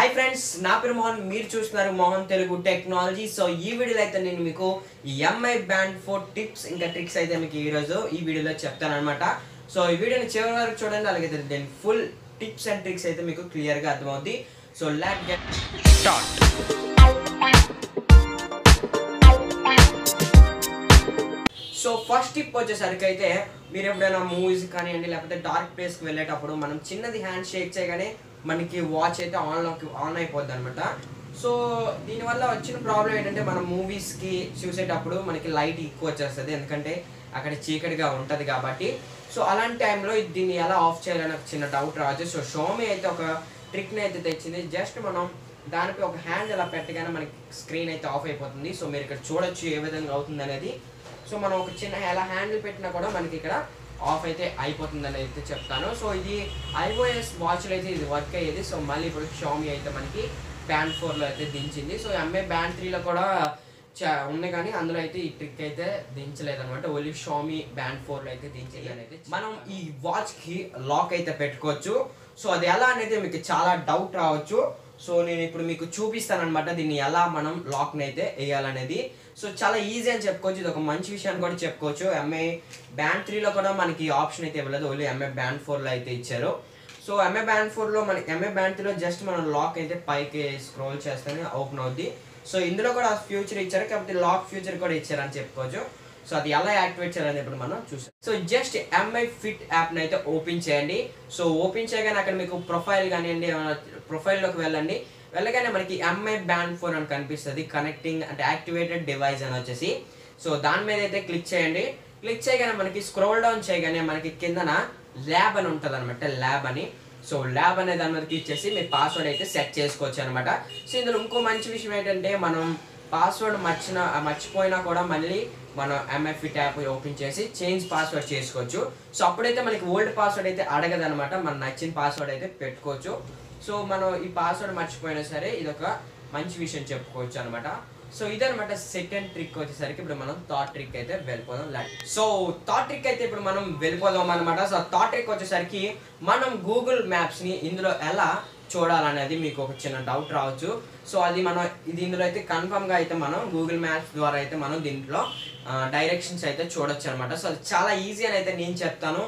Hi friends నా పేరు మోహన్. మీరు చూస్తున్నారు మోహన్ తెలుగు టెక్నాలజీ సో ఈ వీడియోలో అయితే నేను మీకు ఎంఐ బ్యాండ్ ఫోర్ టిప్స్ ఇంకా ట్రిక్స్ అయితే మీకు ఈరోజు ఈ వీడియోలో చెప్తాను అనమాట సో ఈ వీడియోని చివరి వరకు చూడండి అలాగే దీని ఫుల్ టిప్స్ అండ్ ట్రిక్స్ అయితే మీకు క్లియర్గా అర్థమవుతుంది so let get start so first tip వచ్చేసరికి అయితే మీరు ఎప్పుడైనా మూవీస్ కానివ్వండి లేకపోతే డార్క్ ప్లేస్కి వెళ్ళేటప్పుడు మనం చిన్నది హ్యాండ్ షేక్ చేయగానే మనకి వాచ్ అయితే ఆన్లోకి ఆన్ అయిపోద్ది అనమాట సో దీనివల్ల వచ్చిన ప్రాబ్లం ఏంటంటే మనం మూవీస్కి చూసేటప్పుడు మనకి లైట్ ఎక్కువ వచ్చేస్తుంది. ఎందుకంటే అక్కడ చీకటిగా ఉంటుంది కాబట్టి. సో అలాంటి టైంలో దీన్ని ఎలా ఆఫ్ చేయాలని ఒక చిన్న డౌట్ రావచ్చు. సో షోమి అయితే ఒక ట్రిక్ని అయితే తెచ్చింది. జస్ట్ మనం దానిపై ఒక హ్యాండ్ ఇలా పెట్టగానే మనకి స్క్రీన్ అయితే ఆఫ్ అయిపోతుంది. సో మీరు ఇక్కడ చూడొచ్చు ఏ విధంగా అవుతుంది అనేది. సో మనం ఒక చిన్న ఎలా హ్యాండిల్ పెట్టినా కూడా మనకి ఇక్కడ ఆఫ్ అయితే అయిపోతుందని అయితే చెప్తాను. సో ఇది ఐఓఎస్ వాచ్లో అయితే ఇది వర్క్ అయ్యేది. సో మళ్ళీ ఇప్పుడు షామి అయితే మనకి బ్యాండ్ ఫోర్లో అయితే దించింది. సో ఎంఏ బ్యాండ్ త్రీలో కూడా చా ఉంది కానీ అందులో అయితే ఈ ట్రిక్ అయితే దించలేదు అనమాట ఓన్లీ షామి బ్యాండ్ ఫోర్లో అయితే దించింది అని అయితే మనం ఈ వాచ్కి లాక్ అయితే పెట్టుకోవచ్చు. సో అది ఎలా అనేది మీకు చాలా డౌట్ రావచ్చు. సో నేను ఇప్పుడు మీకు చూపిస్తాను అనమాట దీన్ని ఎలా మనం లాక్ని అయితే వేయాలనేది. సో చాలా ఈజీ అని చెప్పుకోవచ్చు. ఇది ఒక మంచి విషయాన్ని కూడా చెప్పుకోవచ్చు. ఎంఏ బ్యాండ్ త్రీలో కూడా మనకి ఆప్షన్ అయితే ఇవ్వలేదు. ఓన్లీ ఎంఏ బ్యాండ్ ఫోర్లో అయితే ఇచ్చారు. సో ఎంఏ బ్యాండ్ ఫోర్లో మనకి ఎంఏ బ్యాండ్ త్రీలో జస్ట్ మనం లాక్ అయితే పైకి స్క్రోల్ చేస్తేనే ఓపెన్ అవుద్ది. సో ఇందులో కూడా ఫ్యూచర్ ఇచ్చారు. కాబట్టి లాక్ ఫ్యూచర్ కూడా ఇచ్చారని చెప్పుకోవచ్చు. సో అది ఎలా యాక్టివేట్ చేయాలని ఇప్పుడు మనం చూసాం సో జస్ట్ ఎంఐ ఫిట్ యాప్ని అయితే ఓపెన్ చేయండి. సో ఓపెన్ చేయగానే అక్కడ మీకు ప్రొఫైల్ కానివ్వండి ప్రొఫైల్లోకి వెళ్ళండి. వెళ్ళగానే మనకి ఎంఐ బ్యాండ్ ఫోన్ అని కనిపిస్తుంది. కనెక్టింగ్ అంటే యాక్టివేటెడ్ డివైస్ అని వచ్చేసి. సో దాని మీద అయితే క్లిక్ చేయండి. క్లిక్ చేయగానే మనకి స్క్రోల్ డౌన్ చేయగానే మనకి కిందన ల్యాబ్ అని ఉంటుంది అనమాట ల్యాబ్ అని. సో ల్యాబ్ అనే దాని మీద క్లిక్ చేసి మీ పాస్వర్డ్ అయితే సెట్ చేసుకోవచ్చు అనమాట సో ఇందులో ఇంకో మంచి విషయం ఏంటంటే మనం పాస్వర్డ్ మర్చిన మర్చిపోయినా కూడా మళ్ళీ మనం ఎంఎఫ్ఈ ట్యాప్ ఓపెన్ చేసి చేంజ్ పాస్వర్డ్ చేసుకోవచ్చు. సో అప్పుడైతే మనకి ఓల్డ్ పాస్వర్డ్ అయితే అడగదనమాట మన నచ్చిన పాస్వర్డ్ అయితే పెట్టుకోవచ్చు. సో మనం ఈ పాస్వర్డ్ మర్చిపోయినా సరే ఇది ఒక మంచి విషయం చెప్పుకోవచ్చు అనమాట సో ఇదనమాట సెకండ్ ట్రిక్ వచ్చేసరికి ఇప్పుడు మనం థాట్ ట్రిక్ అయితే వెళ్ళిపోదాం. లైక్ సో థాట్ ట్రిక్ అయితే ఇప్పుడు మనం వెళ్ళిపోదాం అనమాట సో థాట్ ట్రిక్ వచ్చేసరికి మనం గూగుల్ మ్యాప్స్ని ఇందులో ఎలా చూడాలనేది మీకు ఒక చిన్న డౌట్ రావచ్చు. సో అది మనం ఇది ఇందులో అయితే కన్ఫర్మ్గా అయితే మనం గూగుల్ మ్యాప్స్ ద్వారా అయితే మనం దీంట్లో డైరెక్షన్స్ అయితే చూడొచ్చు అనమాట సో అది చాలా ఈజీ అని అయితే నేను చెప్తాను.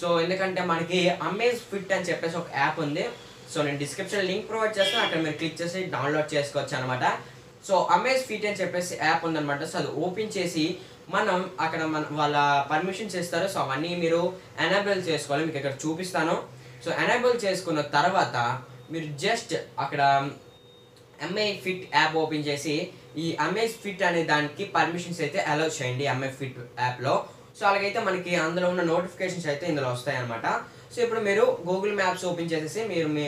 సో ఎందుకంటే మనకి అమేజ్ ఫిట్ అని చెప్పేసి ఒక యాప్ ఉంది. సో నేను డిస్క్రిప్షన్ లింక్ ప్రొవైడ్ చేస్తాను. అక్కడ మీరు క్లిక్ చేసి డౌన్లోడ్ చేసుకోవచ్చు అనమాట సో అమేజ్ ఫిట్ అని చెప్పేసి యాప్ ఉందనమాట. సో అది ఓపెన్ చేసి మనం అక్కడ మన వాళ్ళ పర్మిషన్స్ ఇస్తారు సో అవన్నీ మీరు ఎనేబుల్ చేసుకోవాలి. మీకు ఇక్కడ చూపిస్తాను. సో ఎనేబుల్ చేసుకున్న తర్వాత మీరు జస్ట్ అక్కడ ఎంఐ ఫిట్ యాప్ ఓపెన్ చేసి ఈ ఎంఐ ఫిట్ అనే దానికి పర్మిషన్స్ అయితే అలౌ చేయండి ఎంఐ ఫిట్ యాప్లో సో అలాగైతే మనకి అందులో ఉన్న నోటిఫికేషన్స్ అయితే ఇందులో వస్తాయి అనమాట సో ఇప్పుడు మీరు గూగుల్ మ్యాప్స్ ఓపెన్ చేసేసి మీరు మీ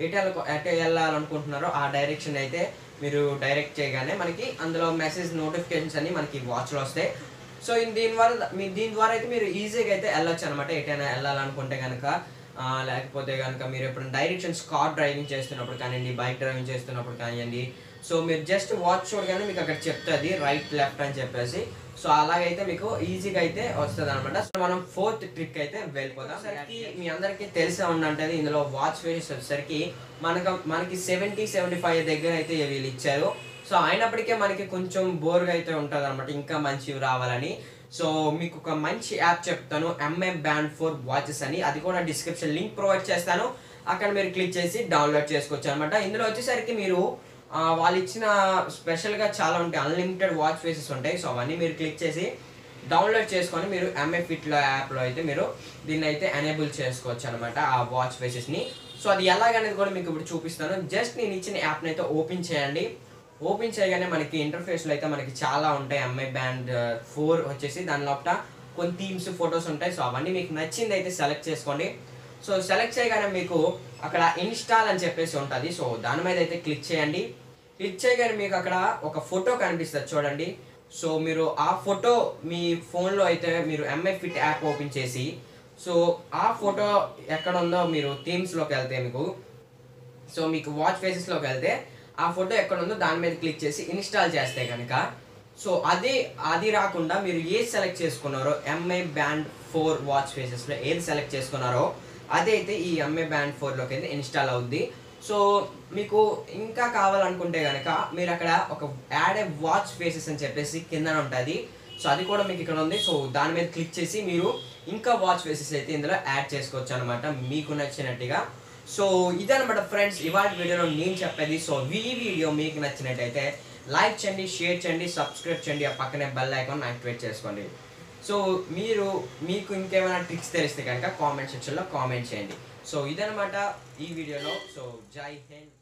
ఎటు ఎటు వెళ్ళాలనుకుంటున్నారో ఆ డైరెక్షన్ అయితే మీరు డైరెక్ట్ చేయగానే మనకి అందులో మెసేజ్ నోటిఫికేషన్స్ అన్ని మనకి వాచ్లో వస్తాయి. సో దీని వల్ల మీ దీని ద్వారా అయితే మీరు ఈజీగా అయితే వెళ్ళొచ్చు అనమాట ఎటైనా వెళ్ళాలనుకుంటే కనుక లేకపోతే కనుక మీరు ఎప్పుడైనా డైరెక్షన్స్ కార్ డ్రైవింగ్ చేస్తున్నప్పుడు కానివ్వండి బైక్ డ్రైవింగ్ చేస్తున్నప్పుడు కానివ్వండి సో మీరు జస్ట్ వాచ్ చూడగానే మీకు అక్కడ చెప్తుంది రైట్ లెఫ్ట్ అని చెప్పేసి. సో అలాగైతే మీకు ఈజీగా అయితే వస్తుంది అనమాట సో మనం ఫోర్త్ ట్రిక్ అయితే వెళ్ళిపోదాం. సరికి మీ అందరికీ తెలిసే ఉండంటది ఇందులో వాచ్ ఫేసెస్ వచ్చేసరికి మనకు మనకి సెవెంటీ సెవెంటీ ఫైవ్ దగ్గర అయితే వీళ్ళు ఇచ్చారు. సో అయినప్పటికీ మనకి కొంచెం బోర్గా అయితే ఉంటుంది అనమాట ఇంకా మంచివి రావాలని. సో మీకు ఒక మంచి యాప్ చెప్తాను ఎంఎం బ్యాండ్ ఫోర్ వాచెస్ అని. అది కూడా డిస్క్రిప్షన్ లింక్ ప్రొవైడ్ చేస్తాను. అక్కడ మీరు క్లిక్ చేసి డౌన్లోడ్ చేసుకోవచ్చు అనమాట ఇందులో వచ్చేసరికి మీరు వాళ్ళు ఇచ్చిన స్పెషల్గా చాలా ఉంటాయి. అన్లిమిటెడ్ వాచ్ ఫేసెస్ ఉంటాయి. సో అవన్నీ మీరు క్లిక్ చేసి డౌన్లోడ్ చేసుకొని మీరు ఎంఏ ఫిట్లో యాప్లో అయితే మీరు దీన్ని అయితే ఎనేబుల్ చేసుకోవచ్చు అనమాట ఆ వాచ్ ఫేసెస్ని సో అది ఎలాగనేది కూడా మీకు ఇప్పుడు చూపిస్తాను. జస్ట్ నేను ఇచ్చిన యాప్ని అయితే ఓపెన్ చేయండి. ఓపెన్ చేయగానే మనకి ఇంటర్ఫేస్లో అయితే మనకి చాలా ఉంటాయి ఎంఐ బ్యాండ్ ఫోర్ వచ్చేసి. దాని లోపల కొన్ని థీమ్స్ ఫొటోస్ ఉంటాయి. సో అవన్నీ మీకు నచ్చింది అయితే సెలెక్ట్ చేసుకోండి. సో సెలెక్ట్ చేయగానే మీకు అక్కడ ఇన్స్టాల్ అని చెప్పేసి ఉంటుంది. సో దాని మీద అయితే క్లిక్ చేయండి. క్లిక్ చేయగానే మీకు అక్కడ ఒక ఫోటో కనిపిస్తుంది చూడండి. సో మీరు ఆ ఫోటో మీ ఫోన్లో అయితే మీరు ఎంఐ ఫిట్ యాప్ ఓపెన్ చేసి సో ఆ ఫోటో ఎక్కడ ఉందో మీరు థీమ్స్లోకి వెళ్తే మీకు సో మీకు వాచ్ ఫేసెస్లోకి వెళ్తే ఆ ఫోటో ఎక్కడ ఉందో దాని మీద క్లిక్ చేసి ఇన్స్టాల్ చేస్తే కనుక సో అది అది రాకుండా మీరు ఏది సెలెక్ట్ చేసుకున్నారో ఎంఐ బ్యాండ్ ఫోర్ వాచ్ ఫేసెస్లో ఏది సెలెక్ట్ చేసుకున్నారో అదైతే ఈ ఎంఐ బ్యాండ్ ఫోర్లోకి అయితే ఇన్స్టాల్ అవుద్ది. సో మీకు ఇంకా కావాలనుకుంటే కనుక మీరు అక్కడ ఒక యాడ్ ఏ వాచ్ ఫేసెస్ అని చెప్పేసి కింద ఉంటుంది. సో అది కూడా మీకు ఇక్కడ ఉంది. సో దాని మీద క్లిక్ చేసి మీరు ఇంకా వాచ్ ఫేసెస్ అయితే ఇందులో యాడ్ చేసుకోవచ్చు అనమాట మీకు నచ్చినట్టుగా సో ఇదనమాట ఫ్రెండ్స్ ఇవాళ వీడియోలో నేను చెప్పేది. సో ఈ వీడియో మీకు నచ్చినట్టయితే లైక్ చేయండి షేర్ చేయండి సబ్స్క్రైబ్ చేయండి. ఆ పక్కనే బెల్ ఐకాన్ యాక్టివేట్ చేసుకోండి. సో మీరు మీకు ఇంకేమైనా ట్రిక్స్ తెలిస్తే కనుక కామెంట్ సెక్షన్లో కామెంట్ చేయండి. సో ఇదనమాట ఈ వీడియోలో. సో జై హింద్.